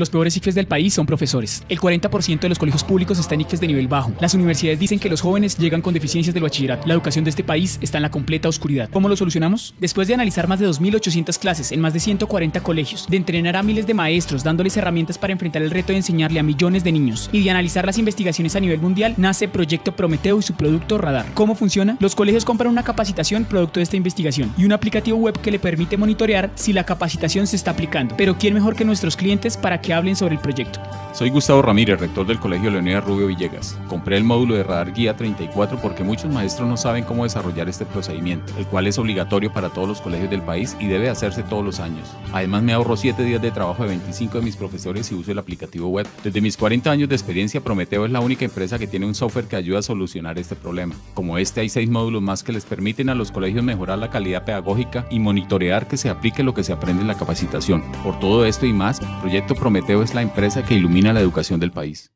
Los peores ICFES del país son profesores. El 40% de los colegios públicos están en de nivel bajo. Las universidades dicen que los jóvenes llegan con deficiencias del bachillerato. La educación de este país está en la completa oscuridad. ¿Cómo lo solucionamos? Después de analizar más de 2.800 clases en más de 140 colegios, de entrenar a miles de maestros dándoles herramientas para enfrentar el reto de enseñarle a millones de niños y de analizar las investigaciones a nivel mundial, nace Proyecto Prometeo y su producto Radar. ¿Cómo funciona? Los colegios compran una capacitación producto de esta investigación y un aplicativo web que le permite monitorear si la capacitación se está aplicando. Pero ¿quién mejor que nuestros clientes para que hablen sobre el proyecto? Soy Gustavo Ramírez, rector del Colegio Leonida Rubio Villegas. Compré el módulo de Radar Guía 34 porque muchos maestros no saben cómo desarrollar este procedimiento, el cual es obligatorio para todos los colegios del país y debe hacerse todos los años. Además me ahorro 7 días de trabajo de 25 de mis profesores y uso el aplicativo web. Desde mis 40 años de experiencia, Prometeo es la única empresa que tiene un software que ayuda a solucionar este problema. Como este, hay 6 módulos más que les permiten a los colegios mejorar la calidad pedagógica y monitorear que se aplique lo que se aprende en la capacitación. Por todo esto y más, Proyecto Prometeo es la empresa que ilumina la educación del país.